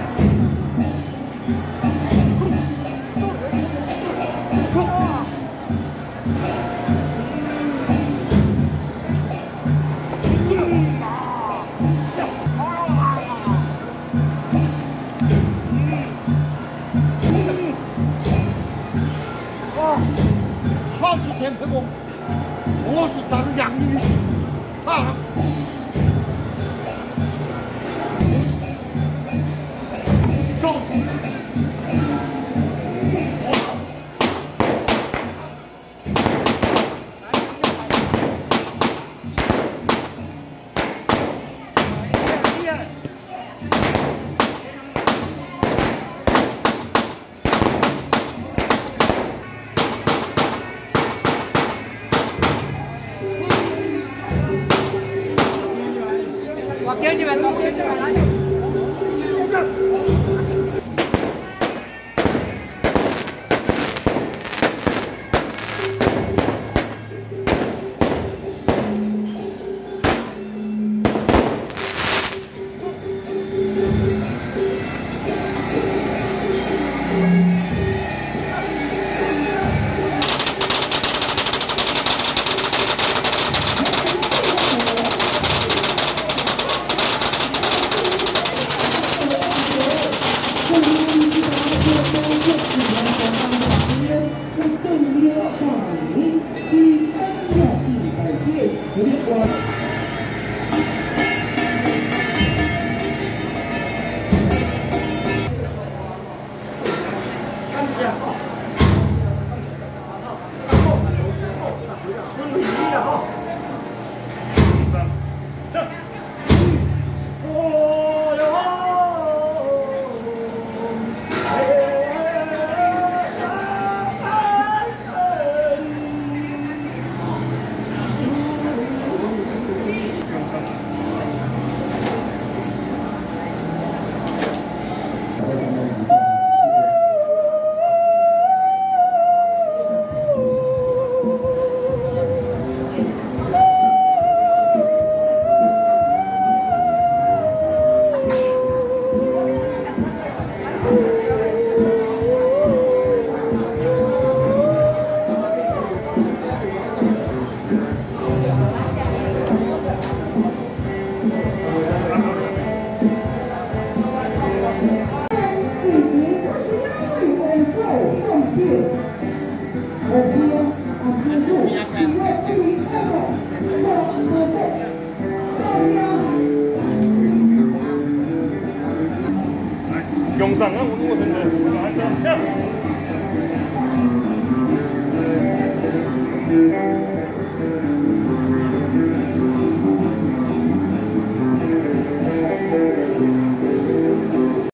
Bye.